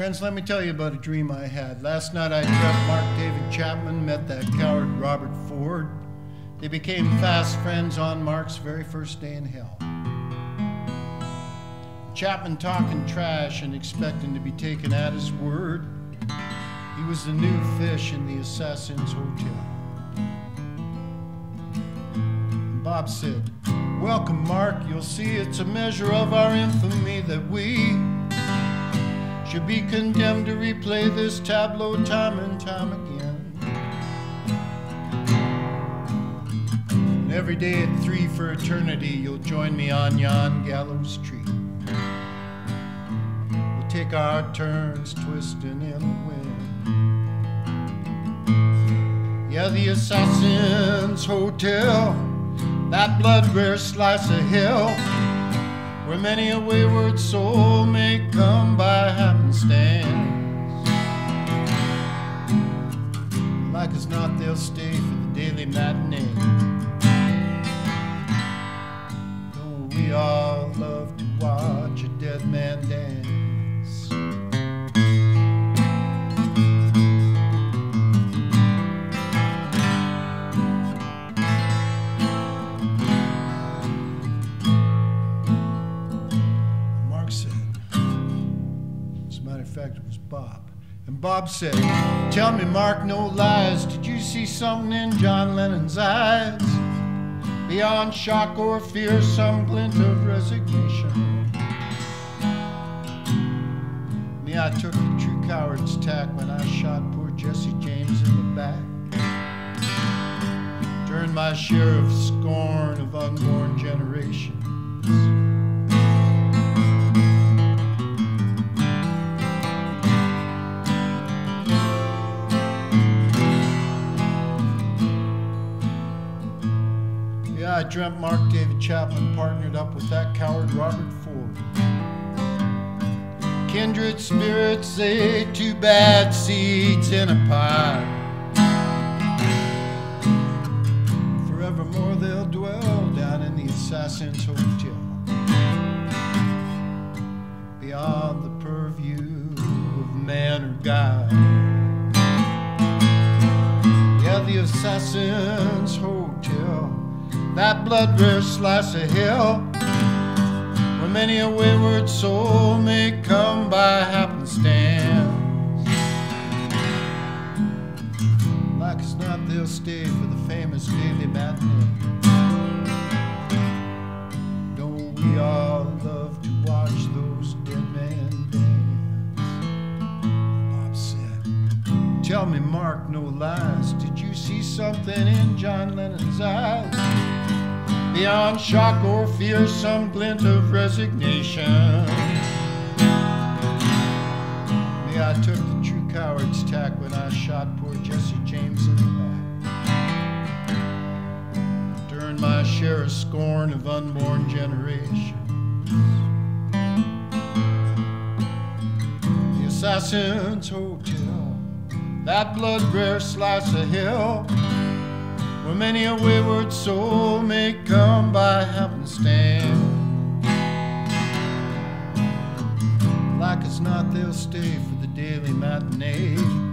Friends, let me tell you about a dream I had. Last night I dreamt Mark David Chapman met that coward Robert Ford. They became fast friends on Mark's very first day in hell. Chapman talking trash and expecting to be taken at his word. He was the new fish in the Assassin's Hotel. And Bob said, Welcome, Mark. You'll see it's a measure of our infamy that we should be condemned to replay this tableau time and time again. And every day at three for eternity, you'll join me on yon gallows tree. We'll take our turns twisting in the wind. Yeah, the Assassin's Hotel, that blood rare slice of hell where many a wayward soul may come by happenstance. Like as not, they'll stay for the daily matinee. Fact, it was Bob. And Bob said, Tell me, Mark, no lies. Did you see something in John Lennon's eyes? Beyond shock or fear, some glint of resignation. Me, I took the true coward's tack when I shot poor Jesse James in the back. Turned my share of scorn of unborn generations. Dreamt Mark David Chapman partnered up with that coward Robert Ford. Kindred spirits, they two bad seeds in a pie. Forevermore they'll dwell down in the Assassin's Hotel. Beyond the purview of man or God. Yeah, the Assassin's Hotel that blood rare slice of hell, where many a wayward soul may come by happenstance. Like as not, they'll stay for the famous daily matinee. Me, Mark, no lies. Did you see something in John Lennon's eyes? Beyond shock or fear, some glint of resignation. Me, I took the true coward's tack when I shot poor Jesse James in the back. Turned my share of scorn of unborn generations. The Assassin's Hotel, that blood rare slice of hell, where many a wayward soul may come by happenstance. Like as not, they'll stay for the daily matinee.